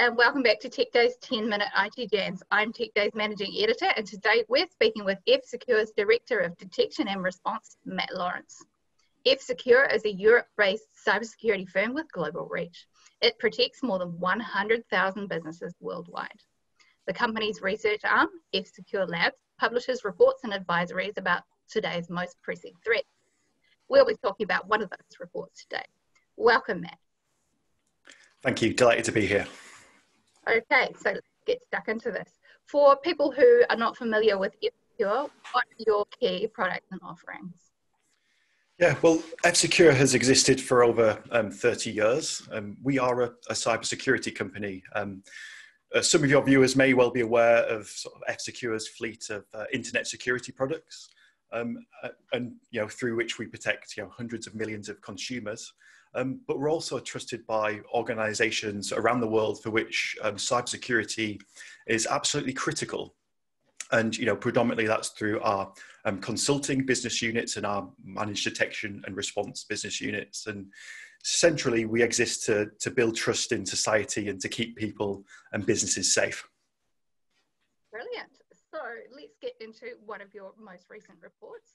and welcome back to Tech Day's 10 Minute IT Jams. I'm Tech Day's Managing Editor, and today we're speaking with F Secure's Director of Detection and Response, Matt Lawrence. F Secure is a Europe based cybersecurity firm with global reach. It protects more than 100,000 businesses worldwide. The company's research arm, F Secure Labs, publishes reports and advisories about today's most pressing threats. We'll be talking about one of those reports today. Welcome, Matt. Thank you. Delighted to be here. Okay, so let's get stuck into this. For people who are not familiar with F-Secure, what are your key products and offerings? Yeah, well, F-Secure has existed for over um, 30 years. Um, we are a, a cybersecurity company. Um, uh, some of your viewers may well be aware of, sort of F-Secure's fleet of uh, internet security products, um, uh, and you know through which we protect you know hundreds of millions of consumers. Um, but we're also trusted by organizations around the world for which um, cybersecurity is absolutely critical. And you know, predominantly that's through our um, consulting business units and our managed detection and response business units. And centrally, we exist to, to build trust in society and to keep people and businesses safe. Brilliant. So let's get into one of your most recent reports.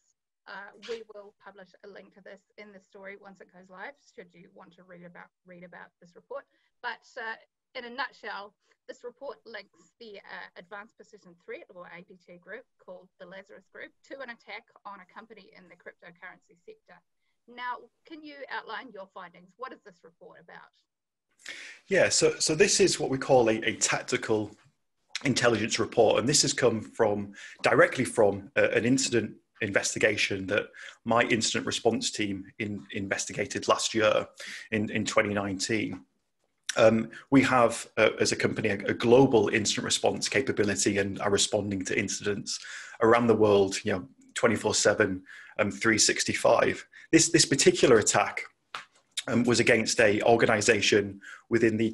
Uh, we will publish a link to this in the story once it goes live, should you want to read about read about this report. But uh, in a nutshell, this report links the uh, Advanced Persistent Threat, or APT group, called the Lazarus Group, to an attack on a company in the cryptocurrency sector. Now, can you outline your findings? What is this report about? Yeah, so, so this is what we call a, a tactical intelligence report, and this has come from directly from uh, an incident investigation that my incident response team in, investigated last year in, in 2019. Um, we have, uh, as a company, a, a, global incident response capability and are responding to incidents around the world, you know, 24/7, um, 365. This this particular attack um, was against a organization within the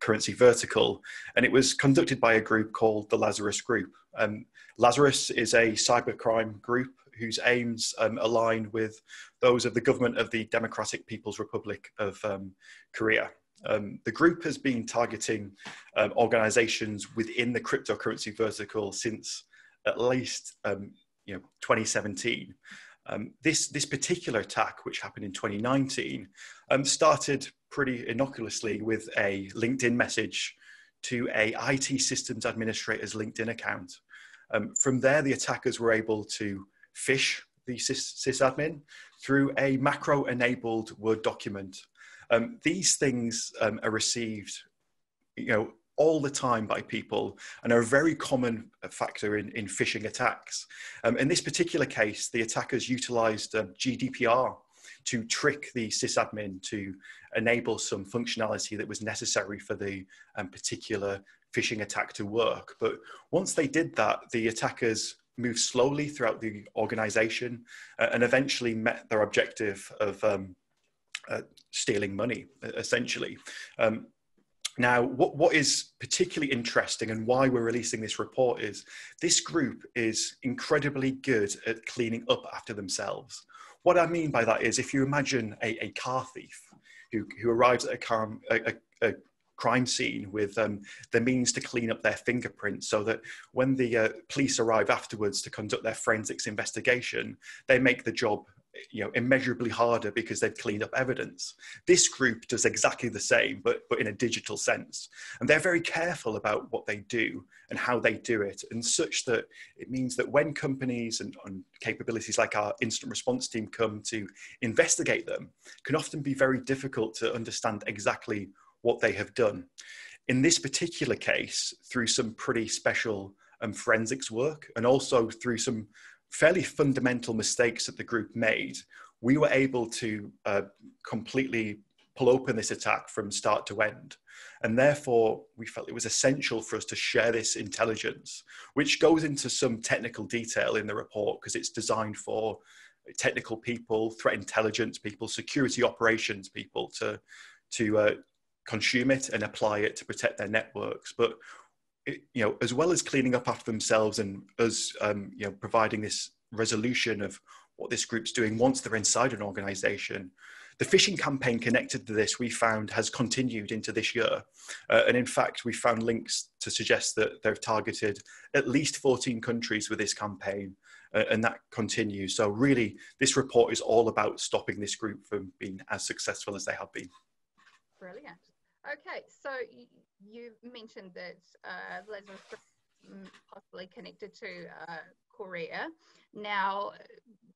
cryptocurrency vertical, and it was conducted by a group called the Lazarus Group. Um, Lazarus is a cybercrime group whose aims um, align with those of the government of the Democratic People's Republic of um, Korea. Um, the group has been targeting um, organizations within the cryptocurrency vertical since at least um, you know 2017. Um, this this particular attack, which happened in 2019, um, started pretty innocuously with a LinkedIn message to a IT systems administrator's LinkedIn account. Um, from there, the attackers were able to phish the sys- sysadmin through a macro-enabled Word document. Um, these things um, are received, you know, all the time by people and are a very common factor in, in phishing attacks. Um, in this particular case, the attackers utilized um, GDPR to trick the sysadmin to enable some functionality that was necessary for the um, particular phishing attack to work. But once they did that, the attackers moved slowly throughout the organization uh, and eventually met their objective of um, uh, stealing money, essentially. Um, now, what, what is particularly interesting and why we're releasing this report is this group is incredibly good at cleaning up after themselves. What I mean by that is if you imagine a, a car thief who, who arrives at a, car, a, a, crime scene with um, the means to clean up their fingerprints so that when the uh, police arrive afterwards to conduct their forensics investigation, they make the job you know immeasurably harder because they've cleaned up evidence. This group does exactly the same but but in a digital sense. And they're very careful about what they do and how they do it and such that it means that when companies and, and capabilities like our instant response team come to investigate them can often be very difficult to understand exactly what they have done. In this particular case through some pretty special um, forensics work and also through some fairly fundamental mistakes that the group made, we were able to uh, completely pull open this attack from start to end. And therefore, we felt it was essential for us to share this intelligence, which goes into some technical detail in the report because it's designed for technical people, threat intelligence people, security operations people to, to uh, consume it and apply it to protect their networks. But you know, as well as cleaning up after themselves and us, um, you know, providing this resolution of what this group's doing once they're inside an organization. The phishing campaign connected to this, we found, has continued into this year. Uh, and in fact, we found links to suggest that they've targeted at least 14 countries with this campaign, uh, and that continues. So, really, this report is all about stopping this group from being as successful as they have been. Brilliant. Okay, so you mentioned that uh, mm, possibly connected to uh, Korea. Now,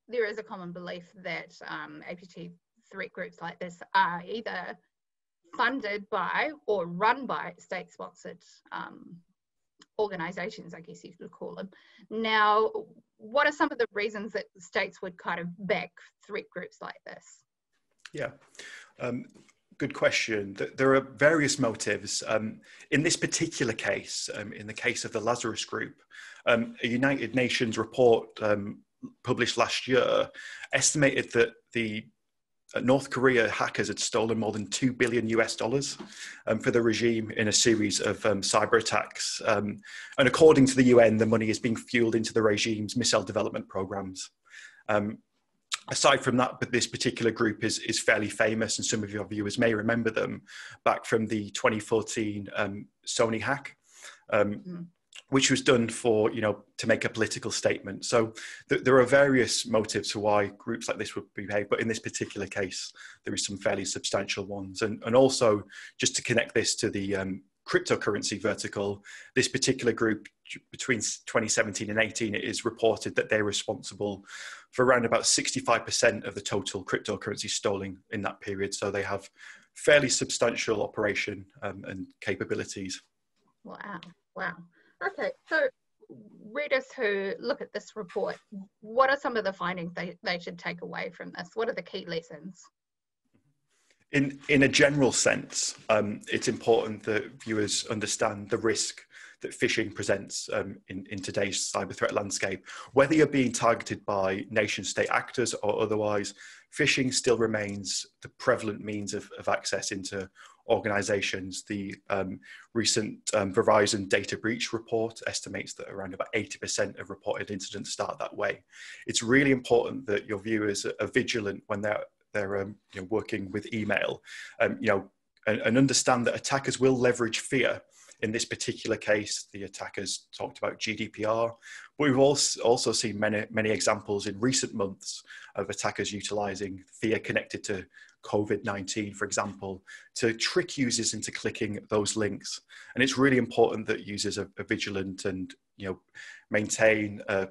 there is a common belief that um, APT threat groups like this are either funded by or run by state sponsored um, organizations, I guess you could call them. Now, what are some of the reasons that states would kind of back threat groups like this? Yeah. Um, good question. There are various motives. Um, in this particular case, um, in the case of the Lazarus Group, um, a United Nations report um, published last year estimated that the uh, North Korea hackers had stolen more than 2 billion US dollars um, for the regime in a series of um, cyber attacks. And according to the UN, the money is being fueled into the regime's missile development programs. Um, aside from that, but this particular group is, is fairly famous, and some of your viewers may remember them back from the 2014 um, Sony hack. Mm which was done for you know to make a political statement so th- there are various motives to why groups like this would behave but in this particular case there is some fairly substantial ones and, and also just to connect this to the um, cryptocurrency vertical this particular group between 2017 and 18 it is reported that they're responsible for around about 65% of the total cryptocurrency stolen in that period so they have fairly substantial operation um, and capabilities wow wow Okay, so readers who look at this report, what are some of the findings they, they should take away from this? What are the key lessons? In, in a general sense, um, it's important that viewers understand the risk that phishing presents um, in, in today's cyber threat landscape. Whether you're being targeted by nation state actors or otherwise, phishing still remains the prevalent means of, of access into organizations. The um, recent um, Verizon data breach report estimates that around about 80% of reported incidents start that way. It's really important that your viewers are vigilant when they're, they're um, you know, working with email, um, you know, and, and understand that attackers will leverage fear in this particular case, the attackers talked about GDPR, but we've also, also seen many, many examples in recent months of attackers utilizing fear connected to COVID 19, for example, to trick users into clicking those links. And it's really important that users are, are vigilant and you know, maintain uh,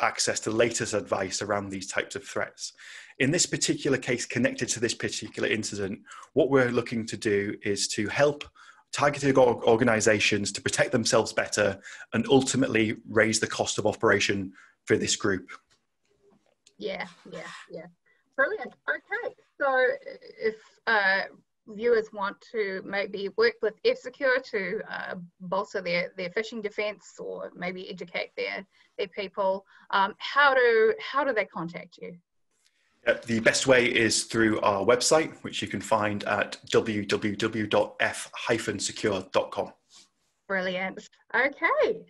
access to latest advice around these types of threats. In this particular case, connected to this particular incident, what we're looking to do is to help targeted organizations to protect themselves better and ultimately raise the cost of operation for this group. Yeah, yeah, yeah. Brilliant. Okay, so if uh, viewers want to maybe work with F-Secure to uh, bolster their, their phishing defense or maybe educate their, their people, um, how, do, how do they contact you? Uh, the best way is through our website, which you can find at www.f-secure.com. Brilliant. Okay.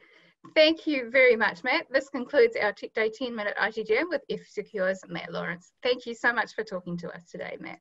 Thank you very much, Matt. This concludes our Tech Day 10 minute IT Jam with F Secure's Matt Lawrence. Thank you so much for talking to us today, Matt.